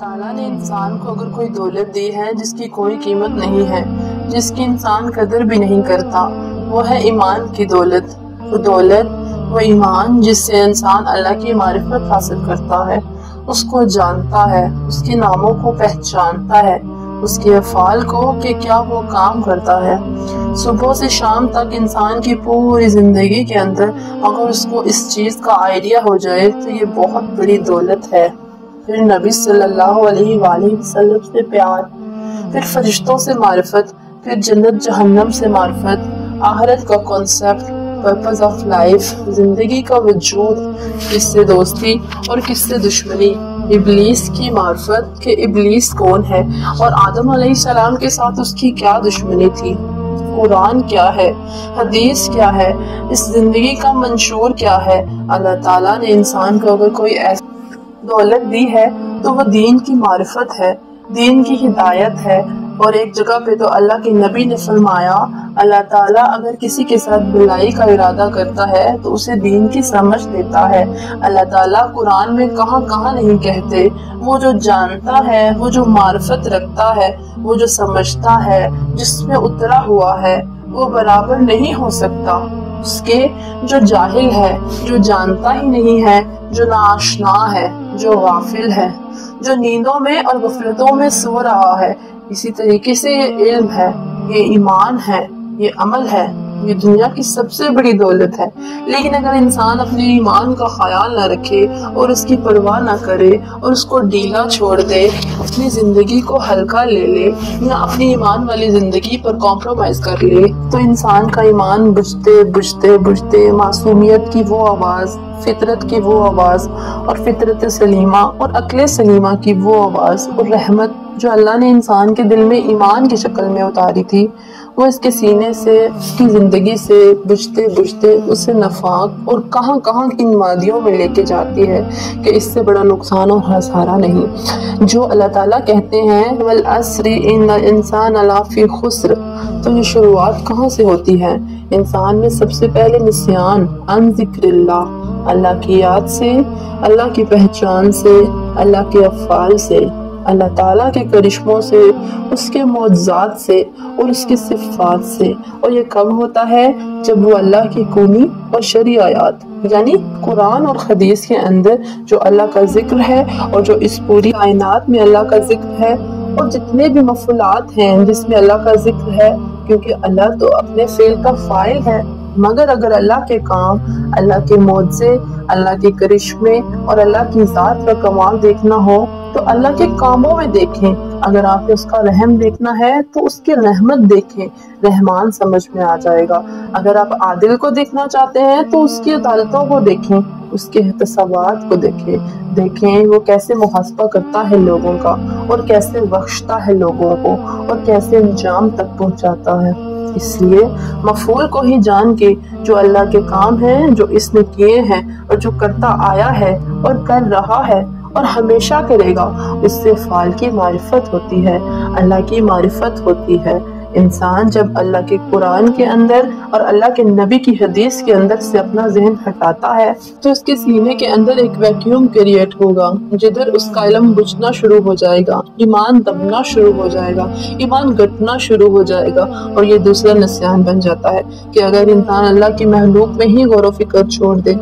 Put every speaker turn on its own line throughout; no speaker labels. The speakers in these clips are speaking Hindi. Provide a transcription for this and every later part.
ताला ने इंसान को अगर कोई दौलत दी है, जिसकी कोई कीमत नहीं है, जिसकी इंसान कदर भी नहीं करता, वो है ईमान की दौलत। वो दौलत, वो ईमान जिससे इंसान अल्लाह की मारिफत हासिल करता है, उसको जानता है, उसके नामों को पहचानता है, उसके अफाल को कि क्या वो काम करता है। सुबह से शाम तक इंसान की पूरी ज़िंदगी के अंदर अगर उसको इस चीज़ का आइडिया हो जाए तो ये बहुत बड़ी दौलत है। फिर नबी सल्लल्लाहु अलैहि वसल्लम से प्यार, फिर फरिश्तों से मार्फत, फिर जन्नत जहन्नम से मार्फत आहरत का कॉन्सेप्ट पर्पज ऑफ़ लाइफ ज़िंदगी का वजूद, किससे दोस्ती और किससे दुश्मनी, इबलीस की मार्फत के इबलीस कौन है और आदम सलाम के साथ उसकी क्या दुश्मनी थी? कुरान क्या है? हदीस क्या है? इस ज़िंदगी का मंशूर क्या है? अल्लाह ताला ने इंसान को अगर कोई ऐसी दौलत दी है तो वो दीन की मार्फत है, दीन की हिदायत है, और एक जगह पे तो अल्लाह के नबी ने फरमाया, अल्लाह ताला अगर किसी के साथ बुलाई का इरादा करता है तो उसे दीन की समझ देता है। अल्लाह ताला कुरान में कहाँ कहाँ नहीं कहते, वो जो जानता है, वो जो मार्फत रखता है, वो जो समझता है, जिसमें उतरा हुआ है, वो बराबर नहीं हो सकता। उसके जो जाहिल है, जो जानता ही नहीं है, जो नाशना है, जो गाफिल है, जो नींदों में और गफलतों में सो रहा है, इसी तरीके से ये इल्म है, ये ईमान है, ये अमल है। ये दुनिया की सबसे बड़ी दौलत है। लेकिन अगर इंसान अपने ईमान का ख्याल ना रखे और उसकी परवाह ना करे और उसको ढीला छोड़ दे, अपनी ज़िंदगी को हल्का ले ले या अपनी ईमान वाली ज़िंदगी पर कॉम्प्रोमाइज़ कर ले तो इंसान का ईमान बुझते बुझते बुझते मासूमियत की वो आवाज़, फितरत की वो आवाज़ और फितरत सलीमा और अकल सलीमा की वो आवाज़ और रहमत जो अल्लाह ने इंसान के दिल में ईमान की शक्ल में उतारी थी, वो इसके सीने से, उसकी ज़िंदगी से बुझते बुझते उसे नफाक और कहाँ कहाँ किन वादियों में लेके जाती है कि इससे बड़ा नुकसान और हसारा नहीं। जो अल्लाह ताला कहते हैं, वल असरी इन इंसान अलाफी खुसर। तो ये शुरुआत कहाँ से होती है? इंसान में सबसे पहले निसियान, अन ज़िक्र अल्लाह की याद से, अल्लाह की पहचान से, अल्लाह के अफ़ाल से। अल्लाह ताला के करिश्मों से, उसके मौजात से और उसकी सिफात से। और ये कब होता है जब वो अल्लाह की कूनी और शरी आयात यानी कुरान और हदीस के अंदर जो अल्लाह का ज़िक्र है और जो इस पूरी कायनात में अल्लाह का ज़िक्र है और जितने भी मफुलात हैं जिसमें अल्लाह का ज़िक्र है, क्योंकि अल्लाह तो अपने फेल का फ़ाइल है। मगर अगर अल्लाह के काम, अल्लाह के मुआवजे अल्लाह के करिश्मे और अल्लाह की ज़ात का कमाल देखना हो तो अल्लाह के कामों में देखें। अगर आपने उसका रहम देखना है तो उसकी रहमत देखें। रहमान समझ में आ जाएगा। अगर आप आदिल को देखना चाहते हैं तो उसकी अदालतों को देखें, उसके एहतसाबात को देखें। देखें वो कैसे मुहासबा करता है लोगों का, और कैसे बख्शता है लोगों को, और कैसे अंजाम तक पहुंचाता है। इसलिए मफूल को ही जान के जो अल्लाह के काम हैं, जो इसने किए हैं, और जो करता आया है, और कर रहा है और हमेशा करेगा। उससे फाल की मारिफत होती है, अल्लाह की मारिफत होती है। इंसान जब अल्लाह के कुरान के अंदर और अल्लाह के नबी की हदीस के अंदर से अपना जहन हटाता है तो उसके सीने के अंदर एक वैक्यूम क्रिएट होगा, जिधर उसका इलम बुझना शुरू हो जाएगा, ईमान दबना शुरू हो जाएगा, ईमान घटना शुरू हो जाएगा और ये दूसरा नस्यान बन जाता है कि अगर इंसान अल्लाह की महलूक में ही गौर फ़िक्र छोड़ दे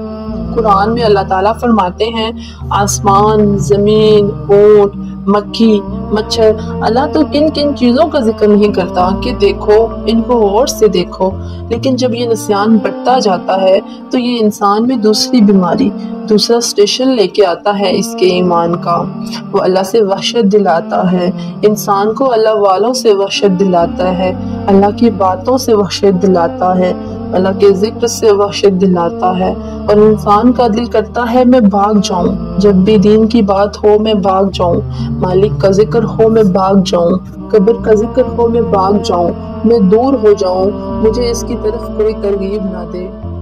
कुरान में अल्लाह ताला फरमाते हैं, आसमान, ज़मीन, ऊँट, मक्खी, मच्छर, अल्लाह तो किन किन चीज़ों का ज़िक्र नहीं करता कि देखो, इनको गौर से देखो। लेकिन जब ये नसियान बढ़ता जाता है तो ये इंसान में दूसरी बीमारी, दूसरा स्टेशन लेके आता है इसके ईमान का। वो अल्लाह से वहशत दिलाता है। इंसान को अल्लाह वालों से वहशत दिलाता है, अल्लाह की बातों से वहशत दिलाता है, अल्लाह के ज़िक्र से वहशत दिलाता है। और इंसान का दिल करता है, मैं भाग जाऊँ। जब भी दीन की बात हो, मैं भाग जाऊँ। मालिक का ज़िक्र हो, मैं भाग जाऊँ। कब्र का ज़िक्र हो, मैं भाग जाऊँ। मैं दूर हो जाऊँ। मुझे इसकी तरफ़ कोई तरगीब ना दे।